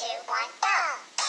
喜欢的